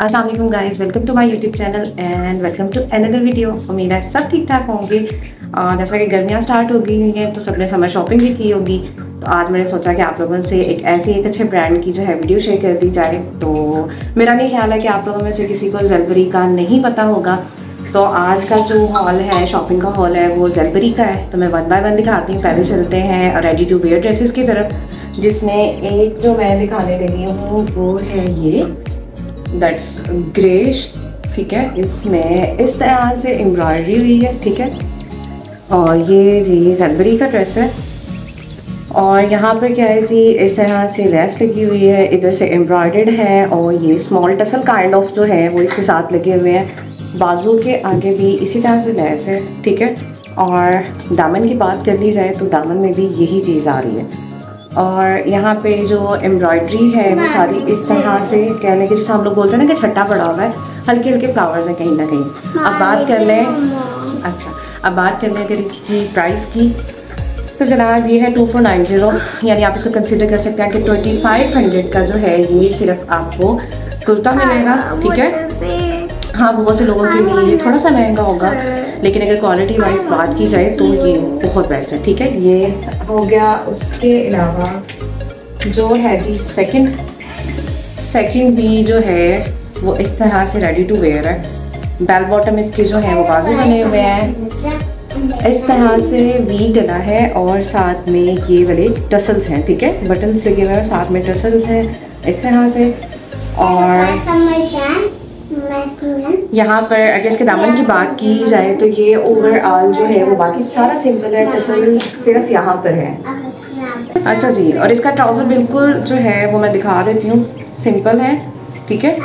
Aslam guys welcome to my YouTube channel and welcome to another video उम्मीद है सब ठीक ठाक होंगे। और जैसा कि गर्मियाँ स्टार्ट हो गई हैं तो सबने समर शॉपिंग भी की होगी। तो आज मैंने सोचा कि आप लोगों से एक ऐसी एक अच्छे ब्रांड की जो है वीडियो शेयर कर दी जाए। तो मेरा नहीं ख्याल है कि आप लोगों में से किसी को जेलबरी का नहीं पता होगा। तो आज का जो हॉल है शॉपिंग का हॉल है, वो जेलबरी का है। तो मैं वन बाय वन दिखाती हूँ। पहले चलते हैं रेडी टू वेयर ड्रेसेस की तरफ़, जिसमें एक जो मैं दिखाने लगी हूँ, वो है ये। दैट्स ग्रेश ठीक है? इसमें इस तरह से एम्ब्रॉयडरी हुई है, ठीक है? और ये जी जनवरी का ड्रेस है। और यहाँ पर क्या है जी, इस तरह से लेस लगी हुई है, इधर से एम्ब्रॉयड है और ये स्मॉल टसल काइंड ऑफ़ जो है, वो इसके साथ लगे हुए हैं। बाजू के आगे भी इसी तरह से लेस है, ठीक है? और दामन की बात कर ली जाए तो दामन में भी यही चीज़ आ रही है। और यहाँ पे जो एम्ब्रॉयड्री है वो सारी इस तरह से कह लें कि जैसे हम लोग बोलते हैं ना कि छट्टा पड़ा हुआ है हल्के हल्के फ्लावर्स हैं कहीं ना कहीं। अब बात कर लें अच्छा अब बात कर लें अगर इसकी प्राइस की तो जनाब ये है टू फोर नाइन ज़ीरो यानी आप इसको कंसिडर कर सकते हैं कि ट्वेंटी फाइव हंड्रेड का जो है ये सिर्फ़ आपको कुर्ता मिलेगा ठीक है? हाँ बहुत से लोगों के लिए थोड़ा सा महँगा होगा। लेकिन अगर क्वालिटी वाइज बात की जाए तो ये बहुत बेस्ट है, ठीक है? ये हो गया उसके अलावा जो है जी सेकंड सेकंड भी जो है, वो इस तरह से रेडी टू वेयर है। बेल बॉटम इसके जो है, वो बाजू बने हुए हैं। इस तरह से वी गला है और साथ में ये वाले टसल्स हैं, ठीक है? बटन्स लगे हुए हैं साथ में टसल्स हैं, इस तरह से। और यहाँ पर अगर इसके दामन की बात की जाए तो ये ओवरऑल जो है वो बाकी सारा सिंपल है टसल सिर्फ़ यहाँ पर है। अच्छा जी, और इसका ट्राउज़र बिल्कुल जो है वो मैं दिखा देती हूँ सिंपल है, ठीक है?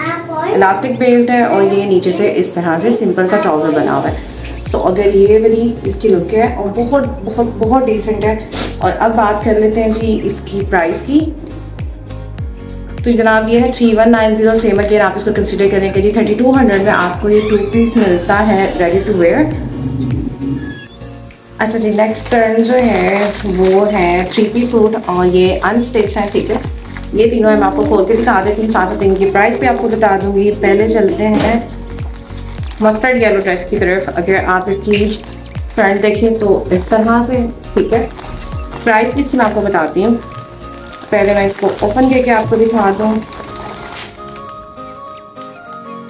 इलास्टिक बेस्ड है और ये नीचे से इस तरह से सिंपल सा ट्राउज़र बना हुआ है। सो अगर ये वाली इसकी लुक है और बहुत बहुत बहुत डिसेंट है, और अब बात कर लेते हैं जी इसकी प्राइस की। तो जनाब ये है three one nine zero same again आप इसको कंसिडर करें कि जी थर्टी टू हंड्रेड में आपको ये टू पीस मिलता है रेडी टू वेयर अच्छा जी नेक्स्ट टर्न जो है, वो है थ्री पीस सूट और ये अनस्टिच है, ठीक है? ये तीनों है मैं आपको खोल के दिखा देती हूँ, साथ में इनकी प्राइस भी आपको बता दूँगी। पहले चलते हैं मस्टर्ड येलो ड्रेस की तरफ़। अगर आप इसकी फ्रंट देखें तो इस तरह से, ठीक है? प्राइस भी इसकी मैं आपको बताती हूँ। पहले मैं इसको ओपन करके आपको दिखा दूँ।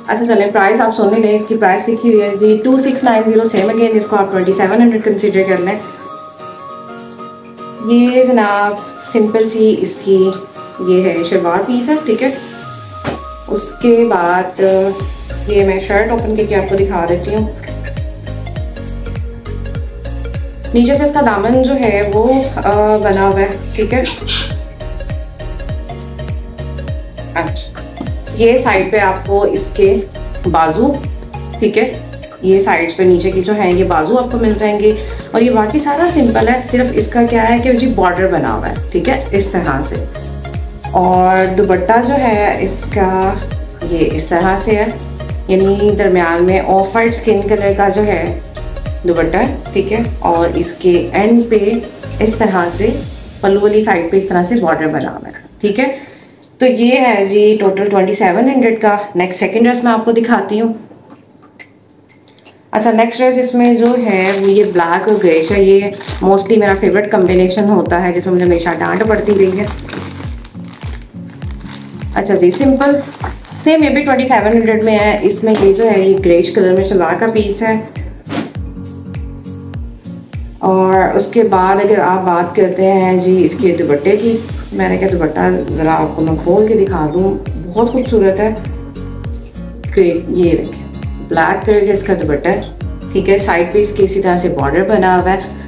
अच्छा चलें प्राइस आप सुन लें, इसकी प्राइस लिखी हुई है जी two six nine zero same again इसको आप ट्वेंटी सेवन हंड्रेड कंसिडर कर लें। ये जनाब सिंपल सी इसकी, ये है शलवार पीस है, ठीक है? उसके बाद, ये मैं शर्ट ओपन करके आपको दिखा देती हूँ। नीचे से इसका दामन जो है वो बना हुआ है, ठीक है? अच्छा ये साइड पे आपको इसके बाजू, ठीक है? ये साइड्स पे नीचे की जो है, ये बाजू आपको मिल जाएँगे। और ये बाकी सारा सिंपल है, सिर्फ़ इसका क्या है कि जी बॉर्डर बना हुआ है, ठीक है? इस तरह से। और दुपट्टा जो है, इसका ये इस तरह से है। यानी दरमियान में ऑफ़ वाइट स्किन कलर का जो है दुपट्टा ठीक है? और इसके एंड पे इस तरह से, पल्लू वाली साइड पे इस तरह से बॉर्डर बना हुआ है, ठीक है? तो ये है जी टोटल ट्वेंटी सेवन हंड्रेड का। नेक्स्ट सेकेंड ड्रेस मैं आपको दिखाती हूँ। अच्छा नेक्स्ट ड्रेस इसमें जो है, वो ये ब्लैक और ग्रेश है। ये मोस्टली मेरा फेवरेट कम्बिनेशन होता है, जिसमें मुझे हमेशा डांट पड़ती रही है। अच्छा जी सिंपल सेम ये भी ट्वेंटी सेवन हंड्रेड में है। इसमें ये जो है, ये ग्रेश कलर में शलवार का पीस है। और उसके बाद अगर आप बात करते हैं जी इसके दुपट्टे की, मैंने कहा दुपट्टा ज़रा आपको मैं खोल के दिखा दूँ। बहुत खूबसूरत है। ये ब्लैक कलर का इसका दुपट्टा है, ठीक है? साइड पे इसके इसी तरह से बॉर्डर बना हुआ है।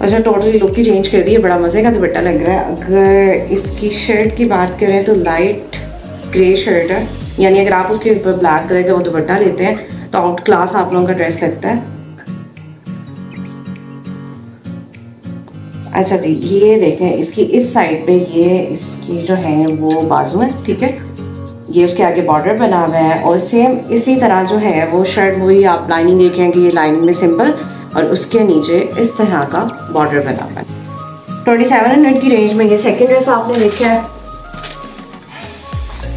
अच्छा टोटली लुक ही चेंज कर दी है। बड़ा मज़े का दुपट्टा लग रहा है। अगर इसकी शर्ट की बात करें तो लाइट ग्रे शर्ट है। यानी अगर आप उसके ऊपर ब्लैक कलर का वो दुपट्टा लेते हैं तो आउट क्लास आप लोगों का ड्रेस लगता है। अच्छा जी, ये देखें, इसकी इस साइड पे ये, इसकी जो है वो बाजू है, ठीक है? ये उसके आगे बॉर्डर बना हुआ है और सेम इसी तरह जो है वो शर्ट वही आप लाइनिंग देखें कि ये लाइनिंग में सिंपल और उसके नीचे इस तरह का बॉर्डर बना हुआ है। ट्वेंटी सेवन हंड्रेड की रेंज में ये सेकेंड ड्रेस आपने देखा है।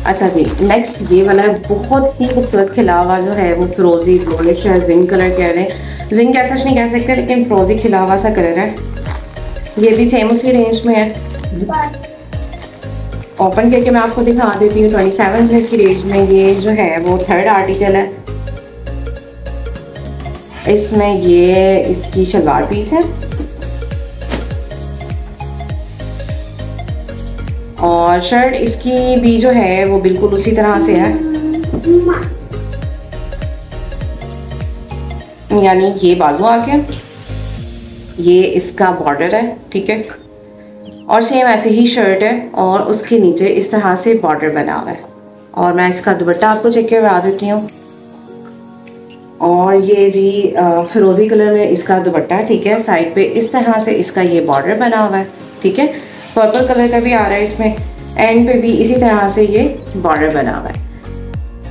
अच्छा जी नेक्स्ट ये वाला है, बहुत ही खूबसूरत खिला हुआ जो है वो फिरोजी ब्लूइश है जिंक कलर कह रहे हैं। जिंक ऐसा नहीं कह सकते, लेकिन फिरोजी खिला हुआ सा कलर है। ये भी सेम उसी रेंज में है। ओपन करके मैं आपको दिखा देती हूँ ट्वेंटी सेवन हंड्रेड की रेंज में ये जो है, वो थर्ड आर्टिकल है। इसमें ये इसकी शलवार पीस है। और शर्ट इसकी भी जो है, वो बिल्कुल उसी तरह से है। यानी ये बाजू आ गया ये इसका बॉर्डर है, ठीक है? और सेम ऐसे ही शर्ट है और उसके नीचे इस तरह से बॉर्डर बना हुआ है। और मैं इसका दुपट्टा आपको चेक करवा देती हूँ। और ये जी फिरोज़ी कलर में इसका दुपट्टा है ठीक है? साइड पे इस तरह से इसका ये बॉर्डर बना हुआ है, ठीक है? पर्पल कलर का भी आ रहा है इसमें। एंड पे भी इसी तरह से ये बॉर्डर बना हुआ है।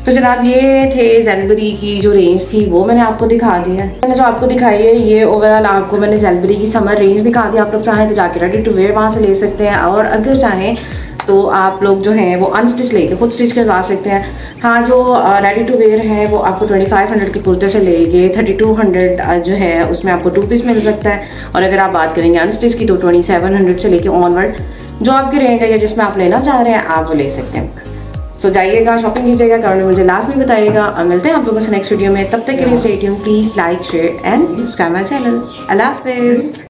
तो जनाब, ये थे जेलबरी की जो रेंज थी, वो मैंने आपको दिखा दी है। मैंने जो आपको दिखाई है, ये ओवरऑल आपको मैंने जेलबरी की समर रेंज दिखा दी। आप लोग चाहें तो जाके रेडी टू वेयर वहाँ से ले सकते हैं, और अगर चाहें तो आप लोग जो हैं, वो अनस्टिच लेके खुद स्टिच करवा सकते हैं। हाँ जो रेडी टू वेयर है, वो आपको ट्वेंटी फाइव हंड्रेड के कुर्ते से लेके थर्टी टू हंड्रेड जो है, उसमें आपको टू पीस मिल सकता है। और अगर आप बात करेंगे अनस्टिच की तो ट्वेंटी सेवन हंड्रेड से लेके ऑनवर्ड जो आपके रहेगा या जिसमें आप लेना चाह रहे हैं, आप वो ले सकते हैं। सो जाइएगा शॉपिंग कीजिएगा कमेंट मुझे लास्ट में बताइएगा और मिलते हैं आप लोगों से नेक्स्ट वीडियो में। तब तक के लिए stadium please like share and subscribe my channel अल्लाह हाफिज़।